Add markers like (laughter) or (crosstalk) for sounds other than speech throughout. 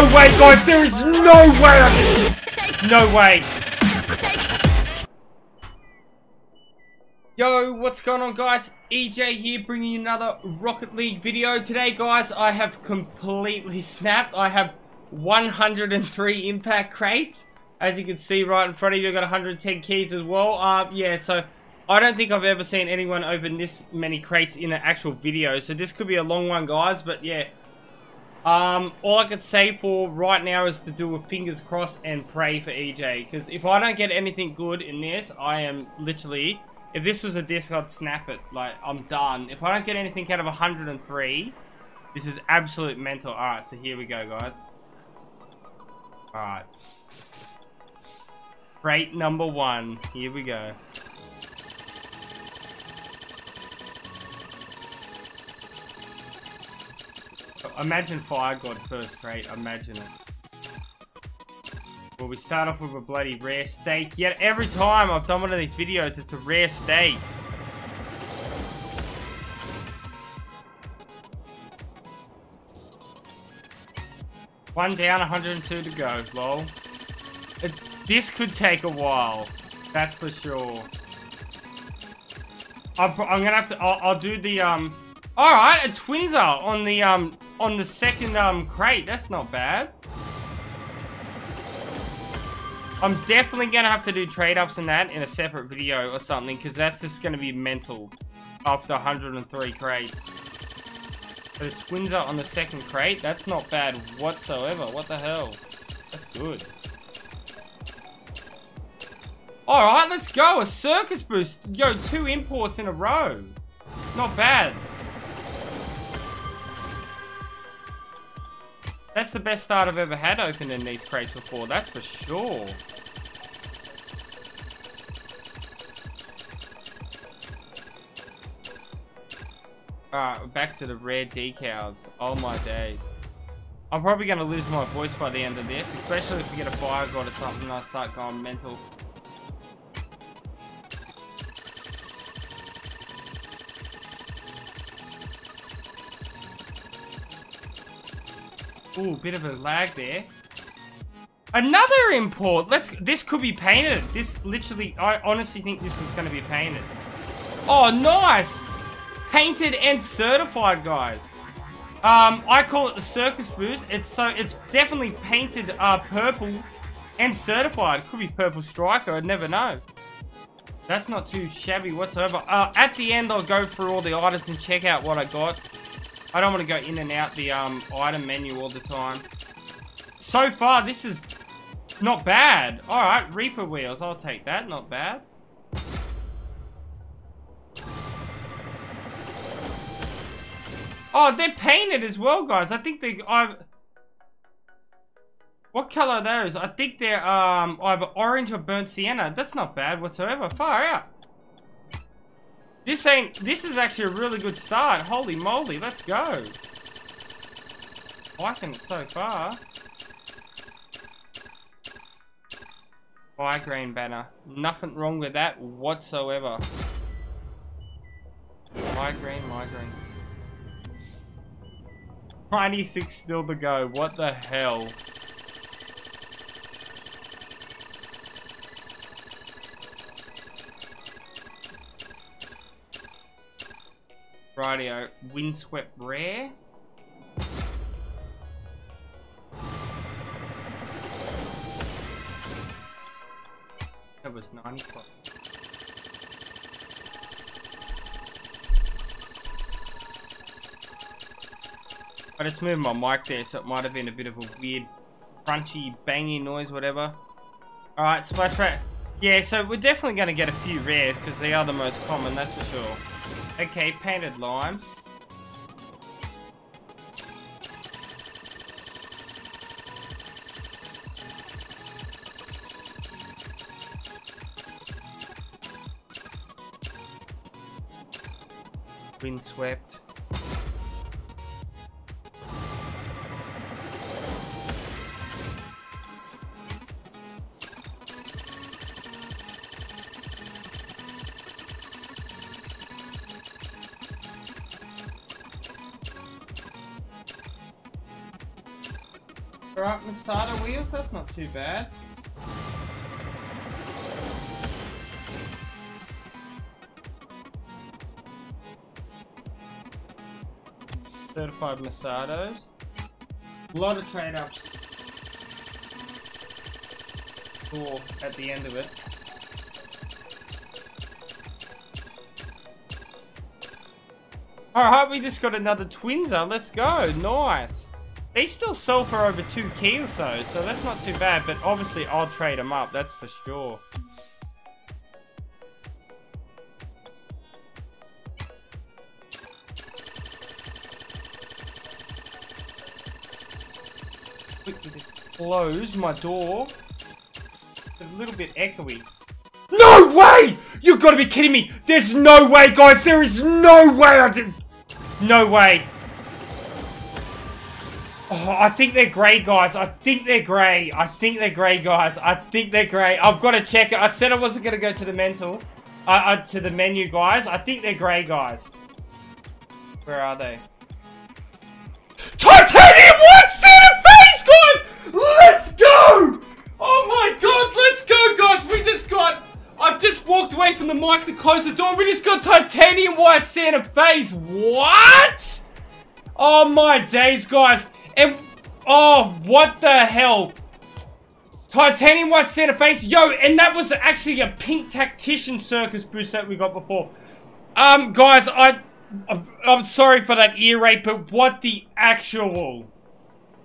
no way, guys! There is no way! No way! Yo, what's going on guys? EJ here bringing you another Rocket League video. Today guys, I have completely snapped. I have 103 impact crates. As you can see right in front of you, I've got 110 keys as well. Uh, yeah, so I don't think I've ever seen anyone open this many crates in an actual video. So this could be a long one guys, but yeah. Um, all I can say for right now is to do a fingers crossed and pray for EJ. Because if I don't get anything good in this, I am literally if this was a disc, I'd snap it. Like, I'm done. If I don't get anything out of 103, this is absolute mental. Alright, so here we go, guys. Alright. Crate number one. Here we go. Imagine Fire God first crate. Imagine it. Well, we start off with a bloody rare steak. Yet every time I've done one of these videos, it's a rare steak. One down, 102 to go, lol. It, this could take a while. That's for sure. i am gonna have to, I'll, I'll do the, um... Alright, a Twinzer on the, um, on the second, um, crate. That's not bad. I'm definitely going to have to do trade-ups and that in a separate video or something, because that's just going to be mental after 103 crates. But a Twinzer on the second crate, that's not bad whatsoever. What the hell? That's good. Alright, let's go. A circus boost. Yo, two imports in a row. Not bad. That's the best start I've ever had opening these crates before, that's for sure. Alright, back to the rare decals. Oh my days. I'm probably going to lose my voice by the end of this, especially if we get a fire god or something and I start going mental. Ooh, bit of a lag there. Another import. Let's. This could be painted. This literally. I honestly think this is going to be painted. Oh, nice. Painted and certified, guys. Um, I call it the Circus Boost. It's so. It's definitely painted uh, purple and certified. Could be purple striker. I'd never know. That's not too shabby whatsoever. Uh, at the end, I'll go through all the items and check out what I got. I don't want to go in and out the um, item menu all the time. So far, this is not bad. Alright, Reaper wheels. I'll take that. Not bad. Oh, they're painted as well, guys. I think they... I've... What color are those? I think they're um either orange or burnt sienna. That's not bad whatsoever. Far out. This ain't, this is actually a really good start. Holy moly, let's go. Oh, Liking it so far. Migraine banner. Nothing wrong with that whatsoever. Migraine, migraine. 96 still to go. What the hell? Rightio, windswept rare. That was 95. I just moved my mic there, so it might have been a bit of a weird, crunchy, banging noise, whatever. Alright, splash right. Yeah, so we're definitely going to get a few rares, because they are the most common, that's for sure. Okay, painted lime. Windswept. Wheels, that's not too bad. Certified Masados. A lot of trade ups. Four at the end of it. Alright, we just got another Twinzer. Let's go. Nice. They still sell for over 2k or so, so that's not too bad. But obviously, I'll trade them up. That's for sure. Close my door. A little bit echoey. No way! You've got to be kidding me! There's no way, guys! There is no way I did... No way. Oh, I think they're grey, guys. I think they're grey. I think they're grey, guys. I think they're grey. I've got to check it. I said I wasn't going to go to the mental. Uh, uh, to the menu, guys. I think they're grey, guys. Where are they? Titanium White Santa face, guys! Let's go! Oh my god, let's go, guys! We just got... I've just walked away from the mic to close the door. We just got Titanium White Santa face. What? Oh my days, guys. And, oh, what the hell? Titanium White Santa face. Yo, and that was actually a pink tactician circus boost that we got before. Um, guys, I, I'm sorry for that ear rape, but what the actual...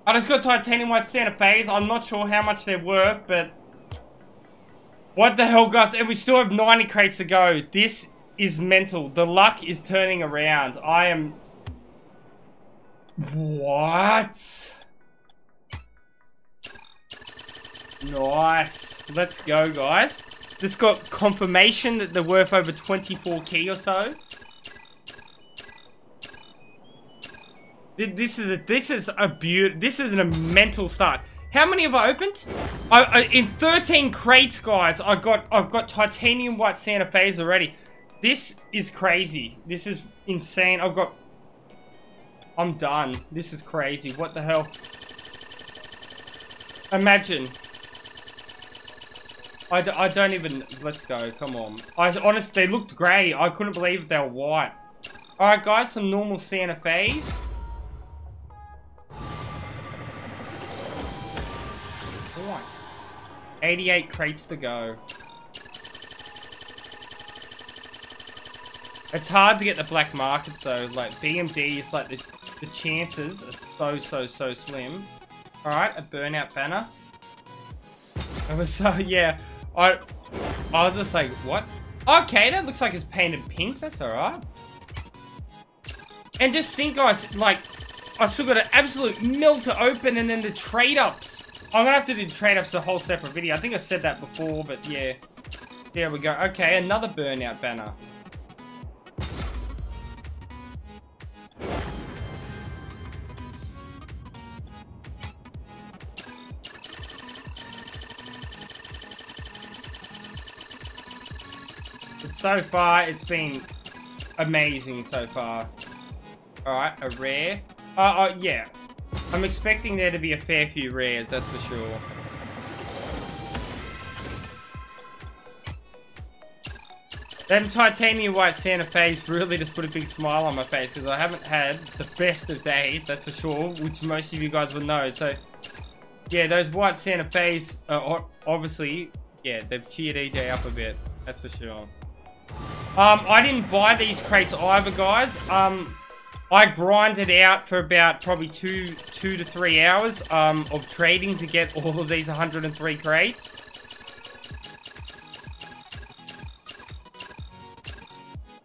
I just got Titanium White Santa face. I'm not sure how much they're worth, but... What the hell, guys? And we still have 90 crates to go. This is mental. The luck is turning around. I am what? Nice. Let's go, guys. Just got confirmation that they're worth over 24 key or so. This is a this is a beaut. This is a mental start. How many have I opened? I, I, in 13 crates, guys. I got I've got titanium white Santa Fe's already. This is crazy. This is insane. I've got I'm done. This is crazy. What the hell? Imagine. I d I don't even... Let's go. Come on. I Honestly, they looked grey. I couldn't believe they were white. Alright, guys. Some normal Santa Fe's. What? 88 crates to go. It's hard to get the black market though. Like BMD is like the the chances are so, so, so slim. Alright, a burnout banner. I was (laughs) so, yeah. I, I was just like, what? Okay, that looks like it's painted pink. That's alright. And just think, guys, like, I still got an absolute mill to open and then the trade-ups. I'm gonna have to do trade-ups a whole separate video. I think I said that before, but yeah. There we go. Okay, another burnout banner. So far, it's been amazing so far. Alright, a rare. Uh, uh, yeah. I'm expecting there to be a fair few rares, that's for sure. Them titanium white Santa Fe's really just put a big smile on my face because I haven't had the best of days, that's for sure, which most of you guys will know. So, yeah, those white Santa Fe's are obviously, yeah, they've cheered EJ up a bit, that's for sure. Um, I didn't buy these crates either, guys. Um, I grinded out for about probably two, two to three hours um, of trading to get all of these 103 crates.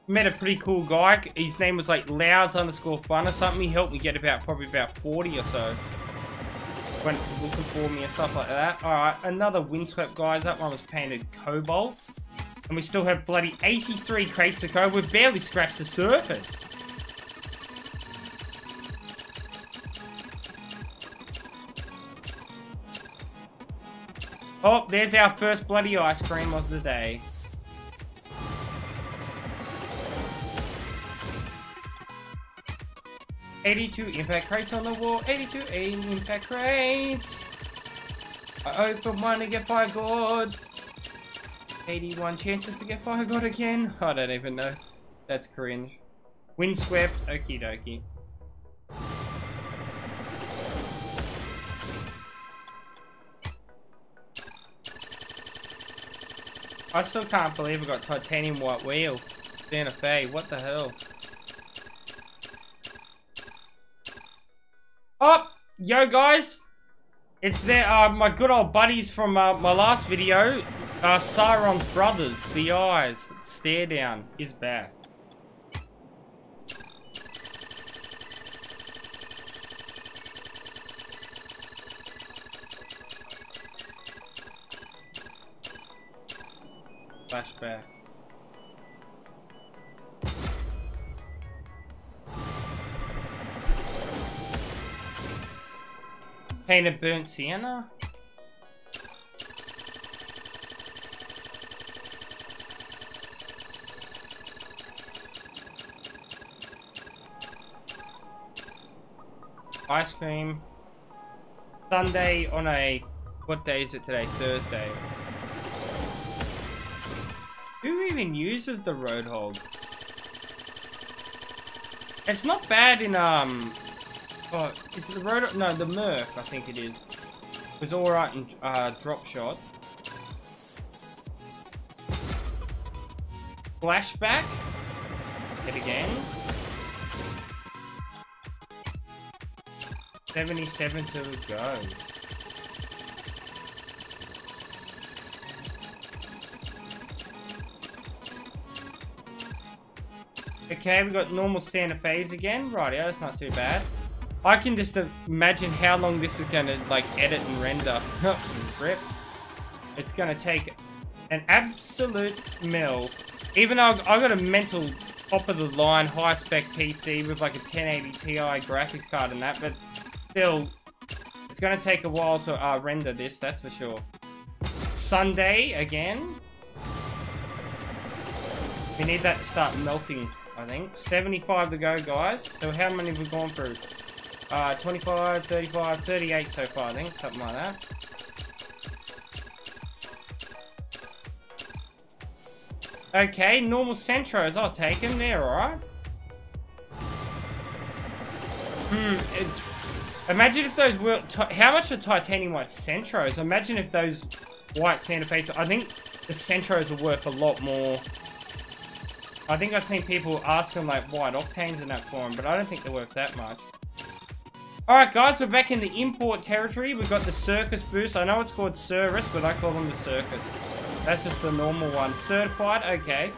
Met a pretty cool guy. His name was like Louds underscore fun or something. He helped me get about probably about 40 or so. Went looking for me and stuff like that. Alright, another windswept, guys. That one was painted cobalt. And we still have bloody 83 crates to go. We've barely scratched the surface. Oh, there's our first bloody ice cream of the day. 82 impact crates on the wall. 82 impact crates. I open one to get fire god. 81 chances to get fire god again. I don't even know. That's cringe. Windswept. Okie dokie. I still can't believe I got titanium white wheel. Santa Fe, what the hell? Oh, yo guys, it's there. Uh, my good old buddies from uh, my last video, uh, Sauron's brothers, the eyes, stare down, is back. Flashback. Painted burnt sienna? Ice cream. Sunday on a... What day is it today? Thursday. Who even uses the Roadhog? It's not bad in, um... Oh, is it the Road... No, the Murph, I think it is. It was alright in uh, drop shot. Flashback. Hit again. 77 to go. Okay, we got normal Santa Fe's again. Right, yeah, that's not too bad. I can just imagine how long this is going to, like, edit and render. (laughs) Rip. It's going to take an absolute mill. Even though I've got a mental top-of-the-line high-spec PC with, like, a 1080 Ti graphics card and that, but still, it's to take a while to uh, render this, that's for sure. Sunday, again. We need that to start melting I think. 75 to go, guys. So how many have we gone through? Uh, 25, 35, 38 so far, I think. Something like that. Okay, normal Centros. I'll take them. They're alright. Hmm. Imagine if those were... How much are titanium white Centros? Imagine if those white Santa Fe... I think the Centros are worth a lot more I think I've seen people asking like white octanes in that form, but I don't think they're worth that much. Alright guys, we're back in the import territory. We've got the circus boost. I know it's called service, but I call them the circus. That's just the normal one. Certified, okay.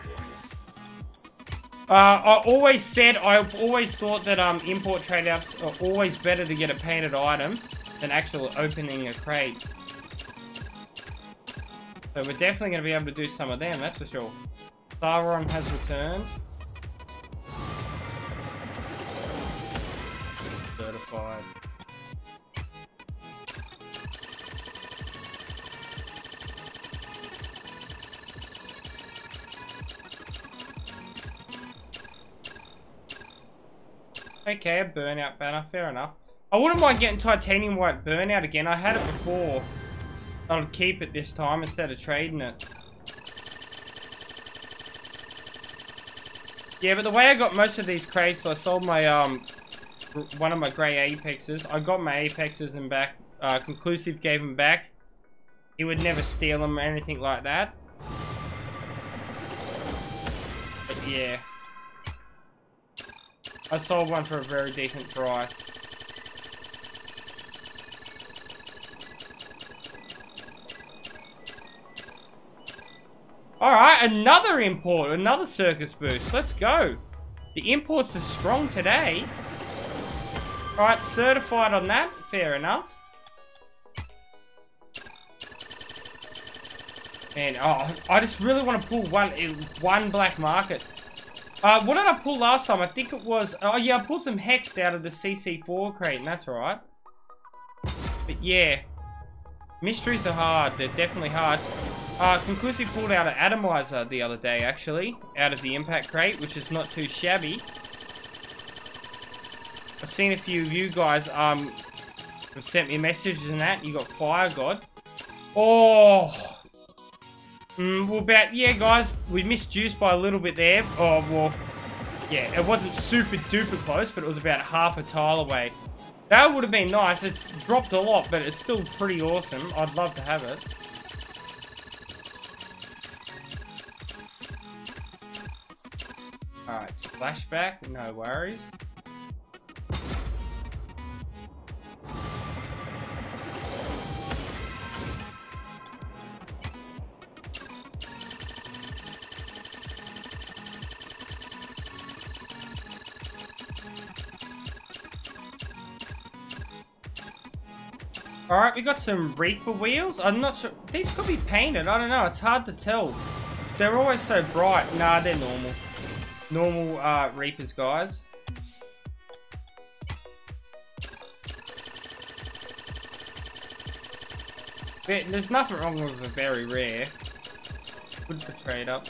Uh, I always said, I've always thought that um, import trade outs are always better to get a painted item than actually opening a crate. So we're definitely going to be able to do some of them, that's for sure. Sauron has returned. Certified. Okay, a burnout banner, fair enough. I wouldn't mind getting titanium white burnout again. I had it before. I'll keep it this time instead of trading it. Yeah, but the way I got most of these crates, I sold my, um, one of my grey apexes. I got my apexes and back, uh, Conclusive gave them back. He would never steal them or anything like that. But yeah. I sold one for a very decent price. Alright, another import, another circus boost. Let's go. The imports are strong today. Alright, certified on that. Fair enough. And oh, I just really want to pull one eh, one black market. Uh, what did I pull last time? I think it was... Oh, yeah, I pulled some Hexed out of the CC4 crate, and that's alright. But yeah. Mysteries are hard. They're definitely hard. Uh, Conclusive pulled out an Atomizer the other day, actually, out of the Impact Crate, which is not too shabby. I've seen a few of you guys um have sent me messages and that. You got Fire God. Oh. Mm, well, about, yeah, guys, we missed Juice by a little bit there. Oh, well, yeah, it wasn't super duper close, but it was about half a tile away. That would have been nice. It's dropped a lot, but it's still pretty awesome. I'd love to have it. Alright, splashback, no worries. Alright, we got some Reaper wheels. I'm not sure. These could be painted. I don't know. It's hard to tell. They're always so bright. Nah, they're normal. Normal uh, Reapers, guys. There's nothing wrong with a very rare. Good for trade up.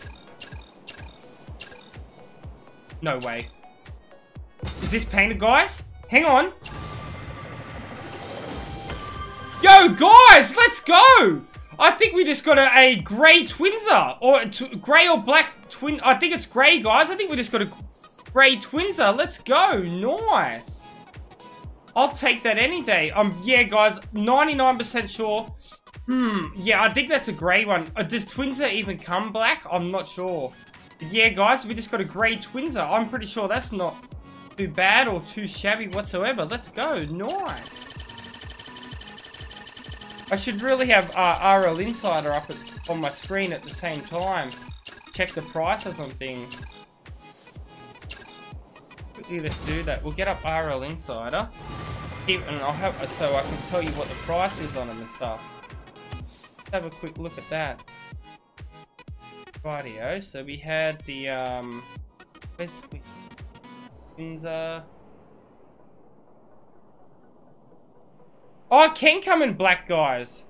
No way. Is this painted, guys? Hang on. Yo, guys, let's go! I think we just got a, a grey Twinzer. Or grey or black twin. I think it's grey, guys. I think we just got a grey Twinzer. Let's go. Nice. I'll take that any day. Um, yeah, guys, 99% sure. Hmm, yeah, I think that's a grey one. Uh, does Twinzer even come black? I'm not sure. But yeah, guys, we just got a grey Twinzer. I'm pretty sure that's not too bad or too shabby whatsoever. Let's go. Nice. I should really have uh, RL Insider up at, on my screen at the same time. Check the prices on things. Quickly, let's do that. We'll get up RL Insider. And I'll have so I can tell you what the price is on them and stuff. Let's have a quick look at that. Rightio. So we had the um. Where's Windsor? Oh, it can come in black, guys.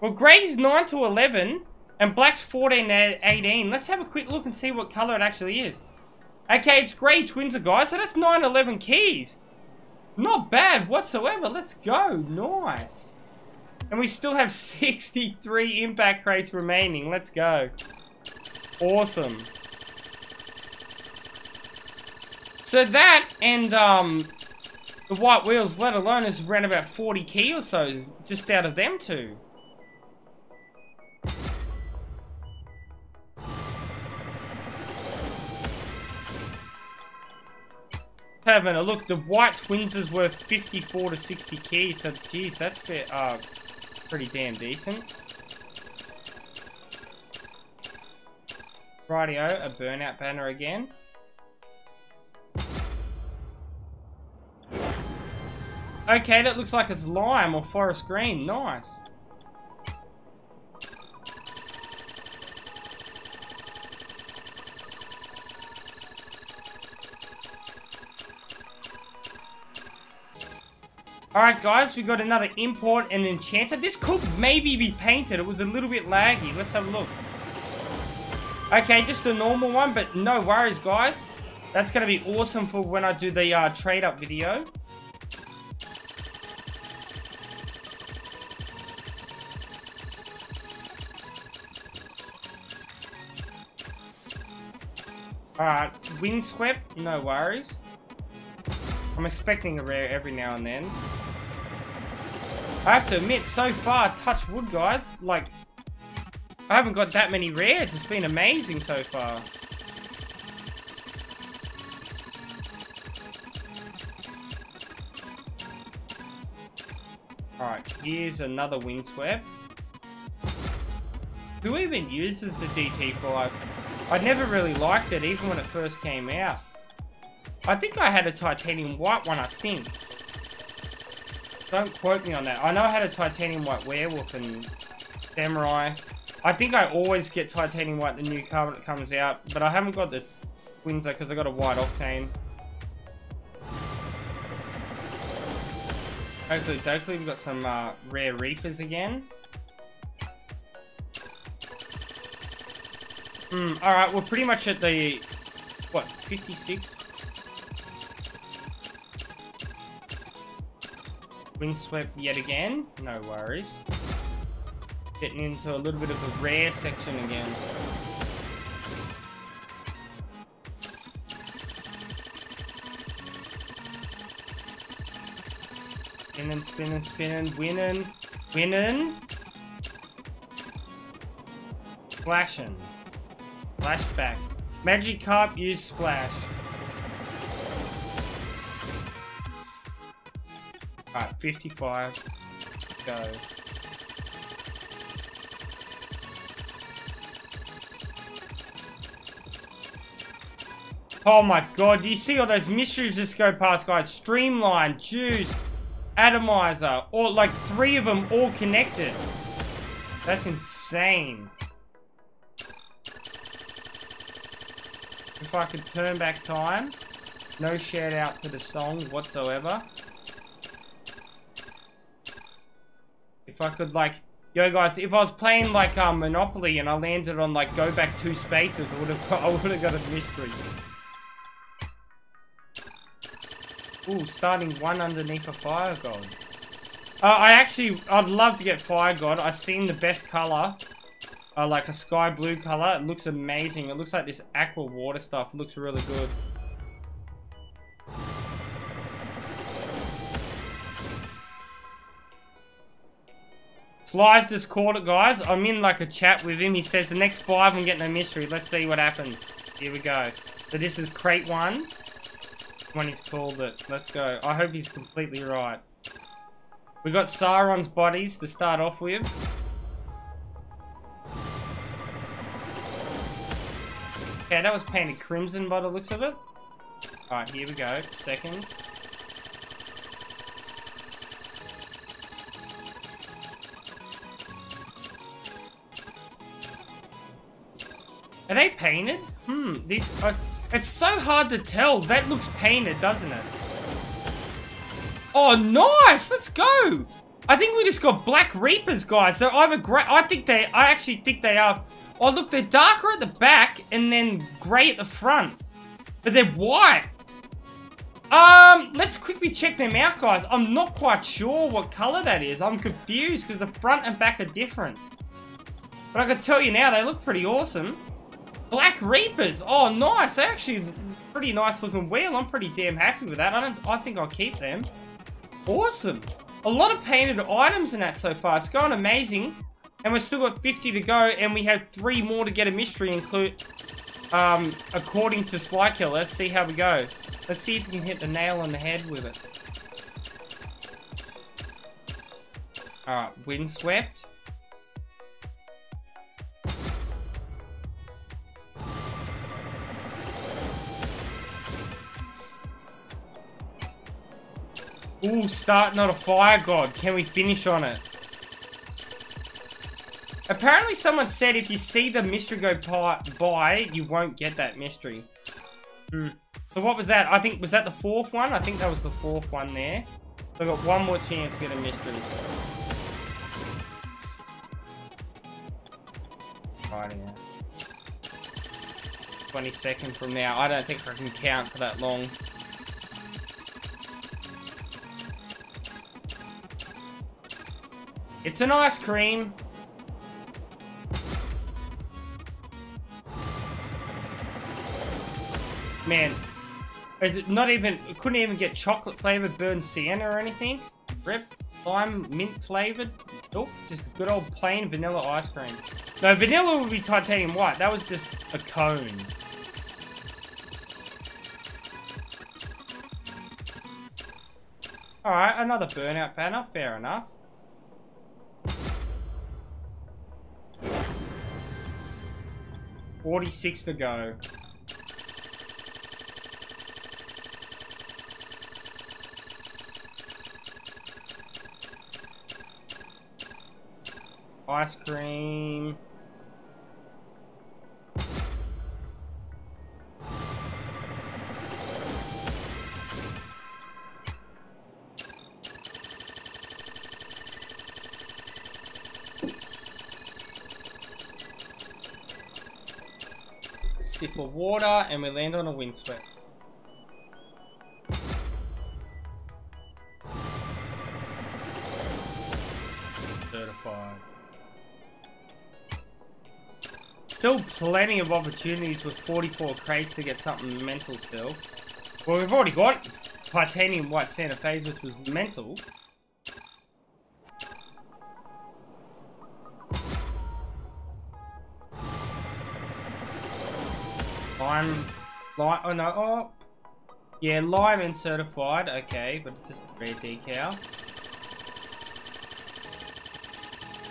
Well, grey's 9 to 11, and black's 14 to 18. Let's have a quick look and see what color it actually is. Okay, it's grey Twinzer, guys, so that's 9, 11 keys. Not bad whatsoever. Let's go. Nice. And we still have (laughs) 63 impact crates remaining. Let's go. Awesome. So that and um, the white wheels, let alone, is around about 40 key or so, just out of them two. Having a look, the white twins is worth 54 to 60 keys, so geez, that's fair, uh, pretty damn decent. Rightio, a burnout banner again. Okay, that looks like it's lime or forest green. Nice. Alright guys, we got another import and enchanter. This could maybe be painted. It was a little bit laggy. Let's have a look. Okay, just a normal one, but no worries guys. That's going to be awesome for when I do the uh, trade up video. Uh, Alright, windswept, no worries. I'm expecting a rare every now and then. I have to admit, so far, touch wood, guys, like, I haven't got that many rares. It's been amazing so far. Alright, here's another windswept. Who even uses the DT5? I never really liked it, even when it first came out. I think I had a titanium white one, I think. Don't quote me on that. I know I had a titanium white werewolf and samurai. I think I always get titanium white the new car when it comes out, but I haven't got the Windsor because I got a white octane. Hopefully, hopefully we've got some uh, rare reapers again. Mm, all right, we're pretty much at the what 56 windswept yet again. No worries. Getting into a little bit of a rare section again. Spinning, spinning, spinning, winning, winning. Flashing. Flashback. Magic Magikarp use splash. Alright, 55. Go. Oh my god, do you see all those mysteries just go past, guys? Streamline, Juice, Atomizer, or like three of them all connected. That's insane. If I could turn back time, no shout out to the song whatsoever. If I could like, yo guys, if I was playing like um, Monopoly and I landed on like go back two spaces, I would have (laughs) I would have got a mystery. Ooh, starting one underneath a fire god. Uh, I actually, I'd love to get fire god. I've seen the best color, uh, like a sky blue color. It looks amazing. It looks like this aqua water stuff. It looks really good. Slice just called it, guys. I'm in like a chat with him. He says the next five I'm getting a mystery. Let's see what happens. Here we go. So this is crate one. When he's called it. Let's go. I hope he's completely right. We got Sauron's bodies to start off with. Okay, that was painted crimson by the looks of it. Alright, here we go. Second. Are they painted? Hmm, these... Uh, it's so hard to tell. That looks painted, doesn't it? Oh, nice! Let's go! I think we just got Black Reapers, guys. They're either great. I think they... I actually think they are... Oh, look, they're darker at the back and then grey at the front. But they're white. Um, let's quickly check them out, guys. I'm not quite sure what color that is. I'm confused because the front and back are different. But I can tell you now, they look pretty awesome. Black Reapers. Oh, nice. They're actually pretty nice looking wheel. I'm pretty damn happy with that. I don't. I think I'll keep them. Awesome. A lot of painted items in that so far. It's going amazing. And we've still got 50 to go, and we have three more to get a mystery include, um, according to Slykill. Let's see how we go. Let's see if we can hit the nail on the head with it. Alright, windswept. Ooh, start not a fire god. Can we finish on it? Apparently someone said if you see the mystery go by, you won't get that mystery. Hmm. So what was that? I think, was that the fourth one? I think that was the fourth one there. So I've got one more chance to get a mystery. Right here. 20 seconds from now. I don't think I can count for that long. It's an ice cream. Man, not even, couldn't even get chocolate flavored burnt sienna or anything. Rip, lime, mint flavored. Nope, just good old plain vanilla ice cream. No, vanilla would be titanium white. That was just a cone. Alright, another burnout banner. Fair enough. 46 to go. Ice cream. sip of water, and we land on a windswept. Still plenty of opportunities with 44 crates to get something mental still. Well, we've already got titanium white Santa Fe's, which was mental. Lime, lime, oh no, oh. Yeah, lime and certified, okay, but it's just a rare decal.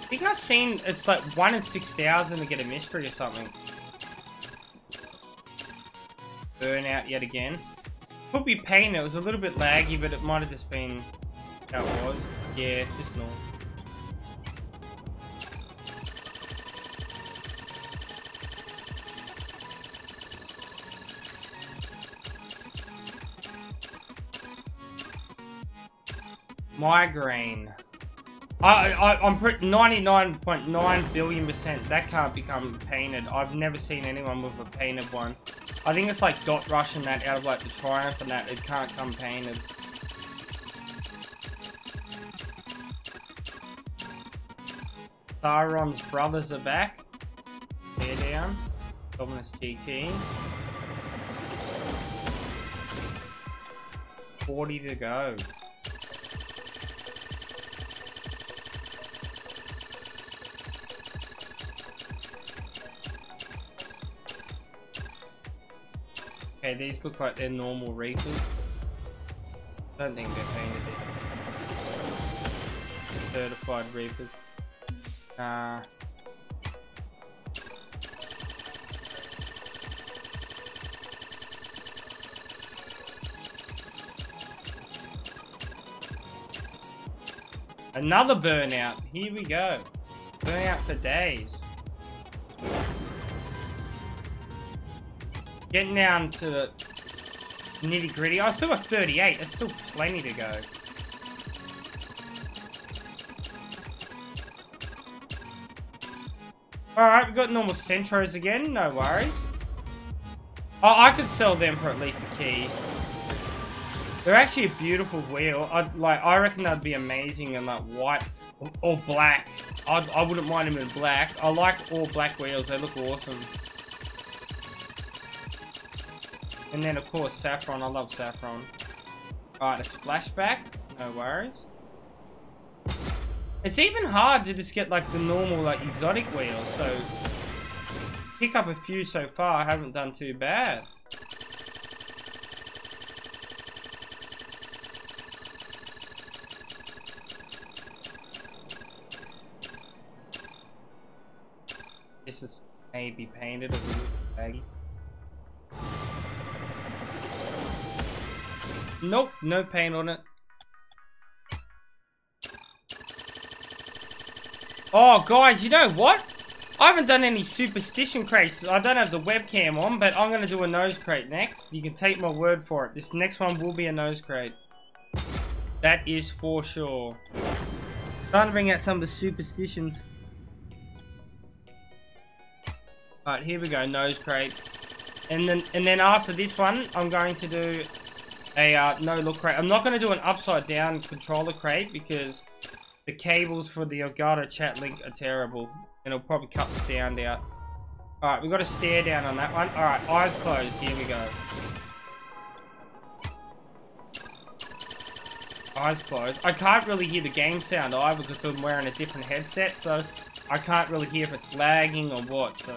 Think I've seen it's like 1 in 6,000 to get a mystery or something. Burnout yet again. Could be pain, it was a little bit laggy, but it might have just been how it was. Yeah, just normal. Migraine. I, I, I'm 99.9 billion percent that can't become painted. I've never seen anyone with a painted one. I think it's like Dot Rush and that out of like the Triumph and that it can't come painted. Sauron's brothers are back. Tear down. Dominus GT. 40 to go. These look like they're normal Reapers. Don't think they're painted. Certified Reapers. Uh, Another burnout. Here we go. Burnout for days. Getting down to the nitty gritty. I still got 38. That's still plenty to go. Alright, we've got normal Centros again. No worries. Oh, I could sell them for at least a key. They're actually a beautiful wheel. I'd, like, I reckon that'd be amazing in like white or black. I'd, I wouldn't mind them in black. I like all black wheels. They look awesome. And then, of course, Saffron. I love Saffron. Alright, a splashback. No worries. It's even hard to just get, like, the normal, like, exotic wheels. So, pick up a few so far. I haven't done too bad. This is maybe painted a little baggy. Nope, no paint on it. Oh, guys, you know what? I haven't done any superstition crates. I don't have the webcam on, but I'm going to do a nose crate next. You can take my word for it. This next one will be a nose crate. That is for sure. Starting to bring out some of the superstitions. Alright, here we go, nose crate. And then and then after this one, I'm going to do a uh, no-look crate. I'm not going to do an upside-down controller crate because the cables for the Elgato chat link are terrible. And it'll probably cut the sound out. Alright, we've got to stare down on that one. Alright, eyes closed. Here we go. Eyes closed. I can't really hear the game sound either because I'm wearing a different headset, so I can't really hear if it's lagging or what, so...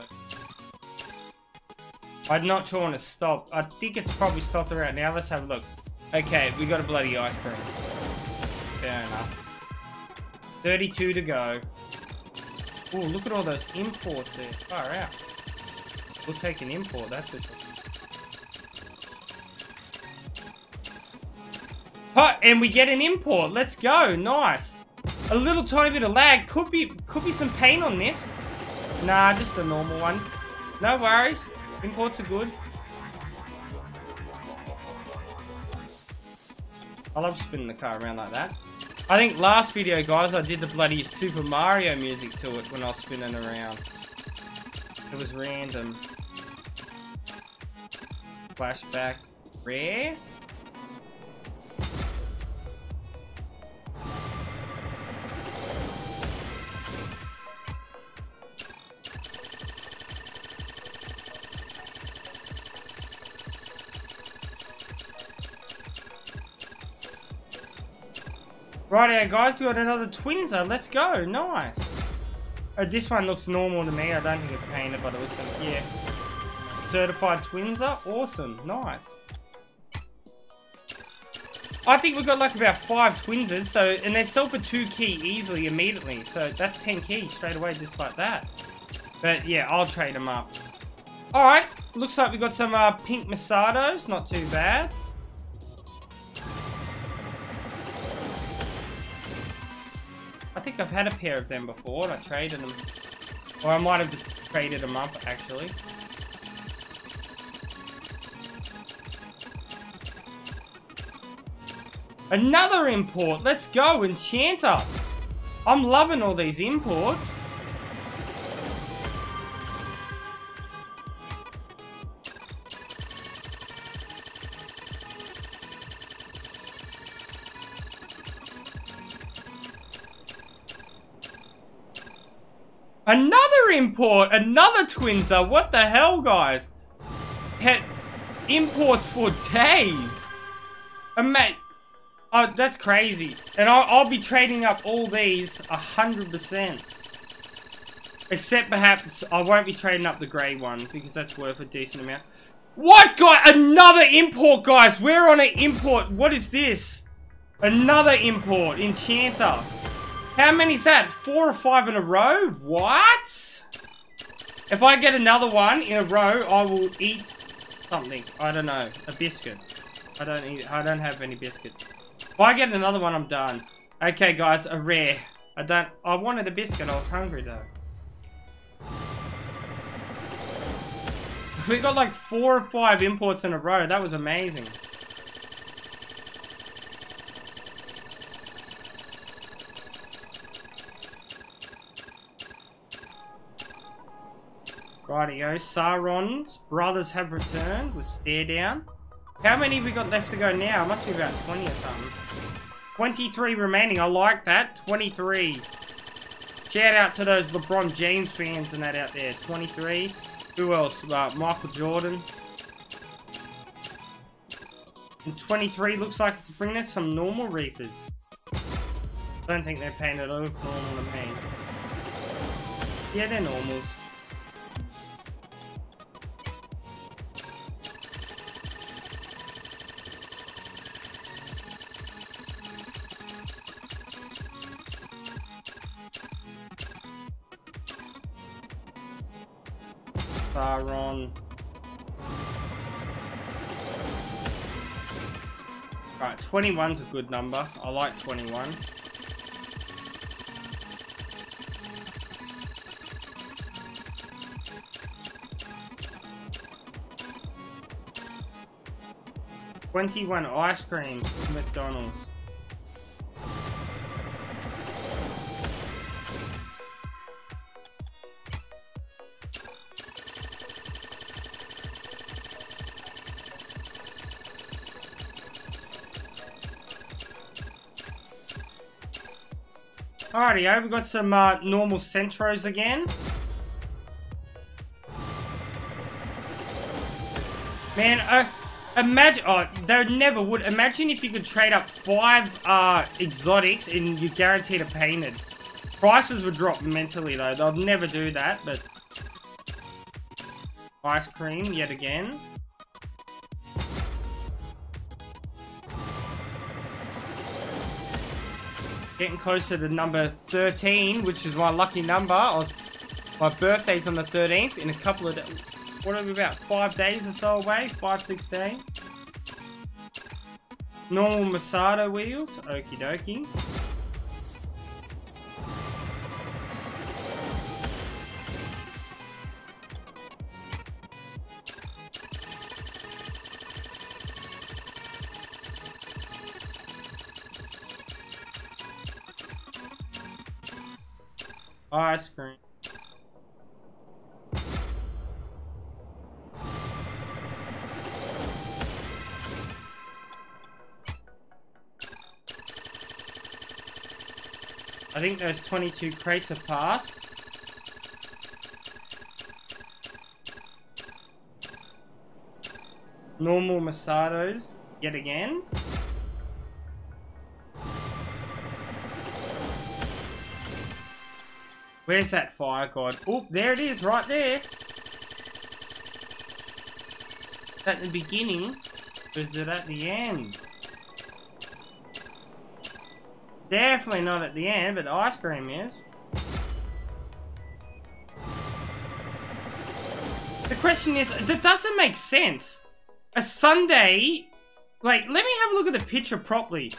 I'm not sure when it stopped. I think it's probably stopped around now. Let's have a look. Okay, we got a bloody ice cream. Fair enough. 32 to go. Oh, look at all those imports there. Far out. We'll take an import, that's for sure. Oh, and we get an import. Let's go. Nice. A little tiny bit of lag. Could be could be some pain on this. Nah, just a normal one. No worries. Imports are good. I love spinning the car around like that. I think last video, guys, I did the bloody Super Mario music to it when I was spinning around. It was random. Flashback. Rare? Right, here guys, we got another Twinzer. Let's go. Nice. Oh, this one looks normal to me. I don't think it's painted, but it looks like, yeah. Certified Twinzer. Awesome. Nice. I think we've got like about five Twinzers, so, and they sell for two key easily, immediately. So that's 10 keys straight away, just like that. But yeah, I'll trade them up. Alright, looks like we got some uh, pink Masatos, not too bad. Think I've had a pair of them before I traded them. Or I might have just traded them up, actually. Another import. Let's go, Enchanter. I'm loving all these imports. Import! Another Twinzer! What the hell, guys? Had imports for days! mate, oh, that's crazy. And I'll, I'll be trading up all these 100%. Except perhaps I won't be trading up the grey one because that's worth a decent amount. What, guy? Another import, guys! We're on an import. What is this? Another import. Enchanter. How many is that? Four or five in a row? What? If I get another one in a row, I will eat something. I don't know. A biscuit. I don't eat. I don't have any biscuits. If I get another one, I'm done. Okay, guys, a rare. I don't. I wanted a biscuit. I was hungry though. We got like four or five imports in a row. That was amazing. Rightio, Sauron's brothers have returned with Stare Down. How many we got left to go now? Must be about 20 or something. 23 remaining, I like that. 23. Shout out to those LeBron James fans and that out there. 23. Who else? Uh, Michael Jordan. And 23 looks like it's bringing us some normal Reapers. Don't think they're painted over normal to me. Yeah, they're normals. Sauron. Right, 21's a good number. I like 21. Twenty-one ice cream McDonald's. Alrighty, we've got some uh, normal Centros again. Man, uh, imagine, oh, they never would. Imagine if you could trade up five uh, exotics and you're guaranteed a painted. Prices would drop mentally though. They'll never do that, but... Ice cream, yet again. Getting closer to number 13, which is my lucky number. my birthday's on the 13th in a couple of. What are we about? Five days or so away? Five, six days? Normal Masato wheels. Okie dokie. Ice cream. I think those 22 crates have passed. Normal Masatos, yet again. Where's that fire god? Oh, there it is, right there. At the beginning, or is it at the end? Definitely not at the end, but the ice cream is. The question is, that doesn't make sense. A Sunday... like, let me have a look at the picture properly.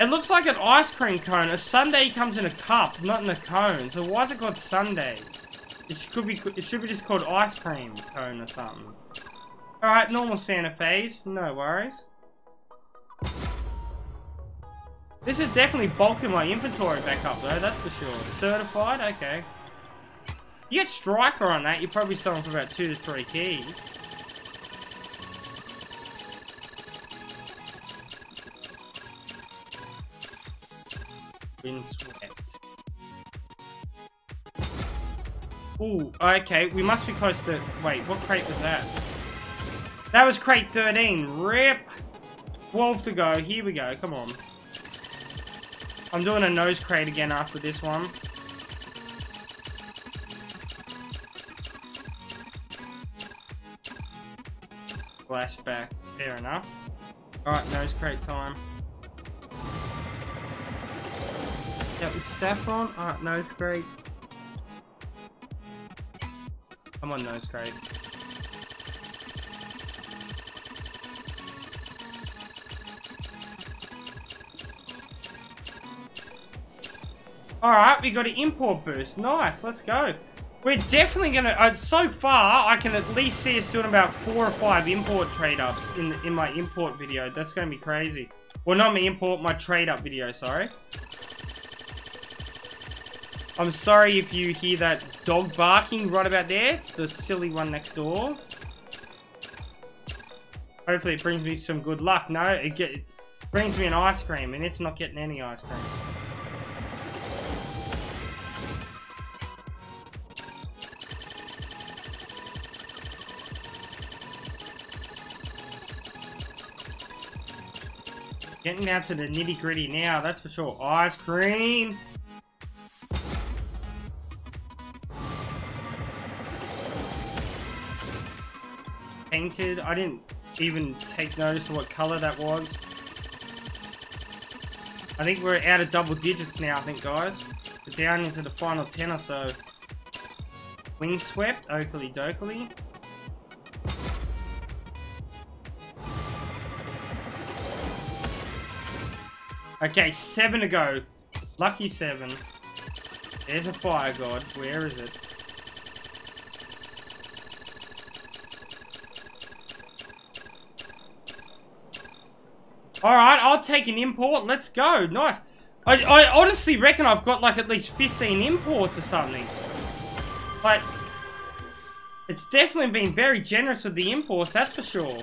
It looks like an ice cream cone. A sundae comes in a cup, not in a cone. So why is it called sundae? It could be. It should be just called ice cream cone or something. All right, normal Santa Fes. No worries. This is definitely bulking my inventory back up though. That's for sure. Certified. Okay. You get striker on that. You're probably selling for about two to three keys. Ooh, okay, we must be close to... Wait, what crate was that? That was crate 13. Rip! 12 to go. Here we go. Come on. I'm doing a nose crate again after this one. Flashback. Fair enough. Alright, nose crate time. Was Saffron. Alright, nose crate. Come on, nose crate. Alright, we got an import boost. Nice, let's go. We're definitely gonna, uh, so far, I can at least see us doing about four or five import trade-ups in, in my import video. That's gonna be crazy. Well, not my import, my trade-up video, sorry. I'm sorry if you hear that dog barking right about there. It's the silly one next door. Hopefully it brings me some good luck. No, it, get, it brings me an ice cream, and it's not getting any ice cream. Getting down to the nitty gritty now, that's for sure. Ice cream! Painted. I didn't even take notice of what color that was. I think we're out of double digits now, I think, guys. We're down into the final 10 or so. Windswept, Oakley Dokley. Okay, seven to go. Lucky seven. There's a fire god. Where is it? Alright, I'll take an import. Let's go. Nice. I, I honestly reckon I've got like at least 15 imports or something. Like, it's definitely been very generous with the imports, that's for sure.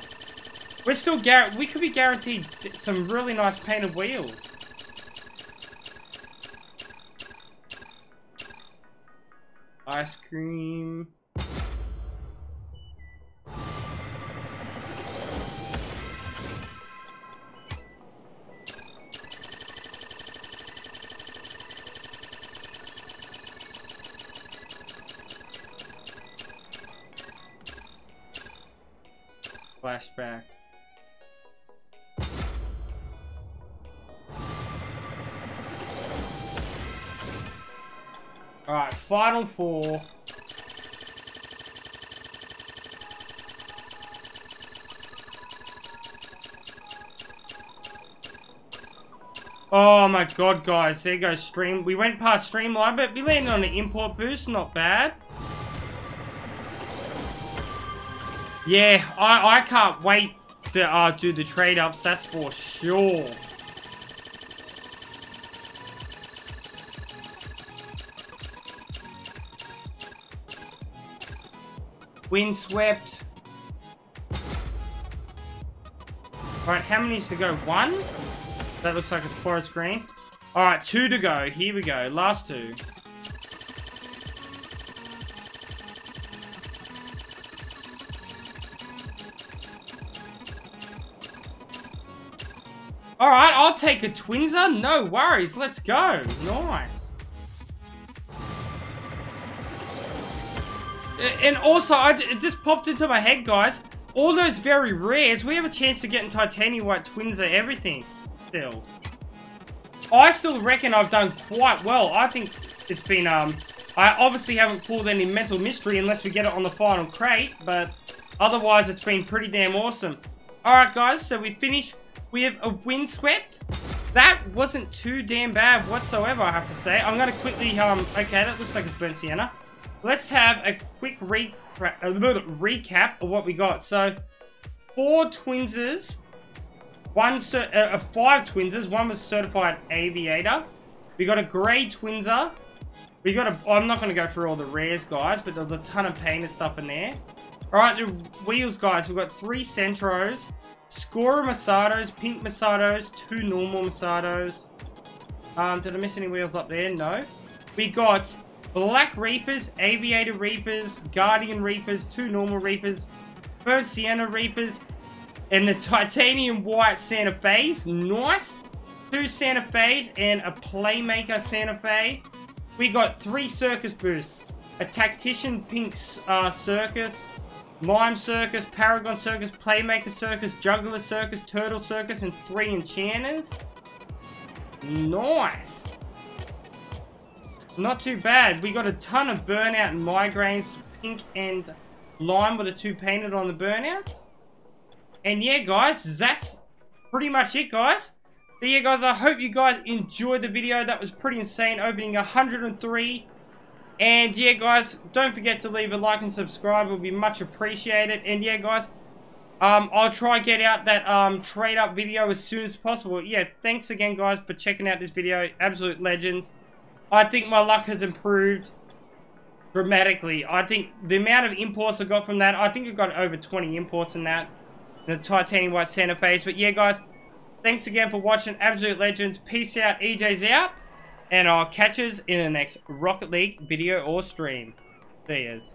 We're still gar we could be guaranteed some really nice painted wheels. Ice cream. Flashback. Alright, final four. Oh my god, guys. There goes Stream. We went past Streamline, but we landed on an import boost. Not bad. Yeah, I, I can't wait to uh, do the trade-ups, that's for sure. Windswept. Alright, how many needs to go? One? That looks like it's forest green. Alright, two to go. Here we go. Last two. Alright, I'll take a Twinzer. No worries. Let's go. Nice. And also, I, it just popped into my head, guys. All those very rares, we have a chance to get in Titanium White Twins and everything. Still. I still reckon I've done quite well. I think it's been, um... I obviously haven't pulled any Mental Mystery unless we get it on the final crate, but otherwise it's been pretty damn awesome. Alright guys, so we finished. We have a Windswept. That wasn't too damn bad whatsoever, I have to say. I'm going to quickly, um, okay, that looks like it's burnt sienna. Let's have a quick re a little recap of what we got. So, four twinses, one, uh, uh, five twinses, one was certified aviator. We got a grey Twinzer. We got a, I'm not going to go through all the rares, guys, but there's a ton of painted stuff in there. Alright, the wheels, guys. We've got three Centros, Score Masatos, Pink Masatos, two normal Masatos. Um, did I miss any wheels up there? No. We got Black Reapers, Aviator Reapers, Guardian Reapers, two normal Reapers, Burnt Sienna Reapers, and the Titanium White Santa Fe's. Nice. Two Santa Fe's and a Playmaker Santa Fe. We got three Circus Boosts. A Tactician Pink uh, Circus, Mime Circus, Paragon Circus, Playmaker Circus, Juggler Circus, Turtle Circus, and three Enchanters. Nice. Not too bad. We got a ton of Burnout and Migraines, Pink and Lime with the two painted on the Burnouts. And yeah, guys, that's pretty much it, guys. So yeah, guys, I hope you guys enjoyed the video. That was pretty insane, opening 103 and yeah, guys, don't forget to leave a like and subscribe. It would be much appreciated. And yeah, guys, um, I'll try and get out that um, trade up video as soon as possible. Yeah, thanks again, guys, for checking out this video. Absolute legends. I think my luck has improved dramatically. I think the amount of imports I got from that, I think I got over 20 imports in that. The titanium white Santa Fe. But yeah, guys, thanks again for watching. Absolute legends. Peace out. EJ's out. And I'll catch us in the next Rocket League video or stream. See yous.